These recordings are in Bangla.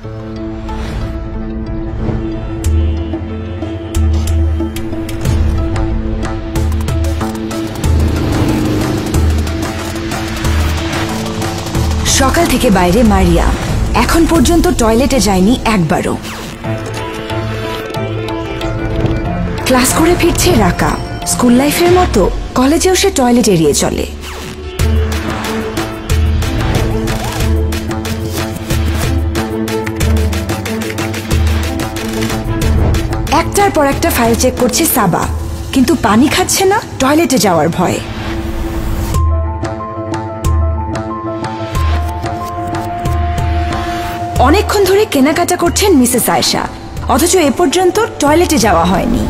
সকাল থেকে বাইরে মারিয়া। এখন পর্যন্ত টয়লেটে যায়নি একবারও। ক্লাস করে ফিরছে রাকা। স্কুল লাইফের মতো কলেজেও সে টয়লেট এড়িয়ে চলে। একটার পর একটা ফাইল চেক করছে সাবা। কিন্তু পানি খাচ্ছে না টয়লেটে যাওয়ার ভয়ে। অনেকক্ষণ ধরে কেনাকাটা করছেন মিসেস আয়েশা। অথচ এ পর্যন্ত টয়লেটে যাওয়া হয়নি।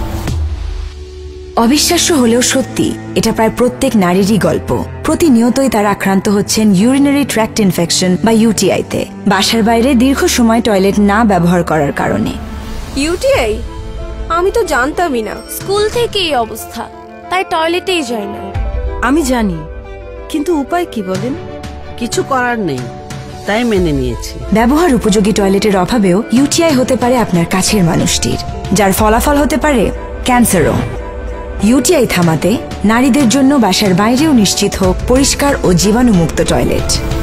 অবিশ্বাস্য হলেও সত্যি, এটা প্রায় প্রত্যেক নারীরই গল্প। প্রতিনিয়তই তারা আক্রান্ত হচ্ছেন ইউরিনারি ট্র্যাক্ট ইনফেকশন বা ইউটিআইতে বাসার বাইরে দীর্ঘ সময় টয়লেট না ব্যবহার করার কারণে। ইউটিআই আমি তো জানতামই না। স্কুল থেকে এই অবস্থা। তাই টয়লেটেই যায় না। আমি জানি কিন্তু উপায় কি বলেন? কিছু করার নেই তাই মেনে নিয়েছি। ব্যবহার উপযোগী টয়লেটের অভাবেও ইউটিআই হতে পারে আপনার কাছের মানুষটির যার ফলাফল হতে পারে ক্যান্সারও। ইউটিআই থামাতে নারীদের জন্য বাসার বাইরেও নিশ্চিত হোক পরিষ্কার ও জীবাণুমুক্ত টয়লেট।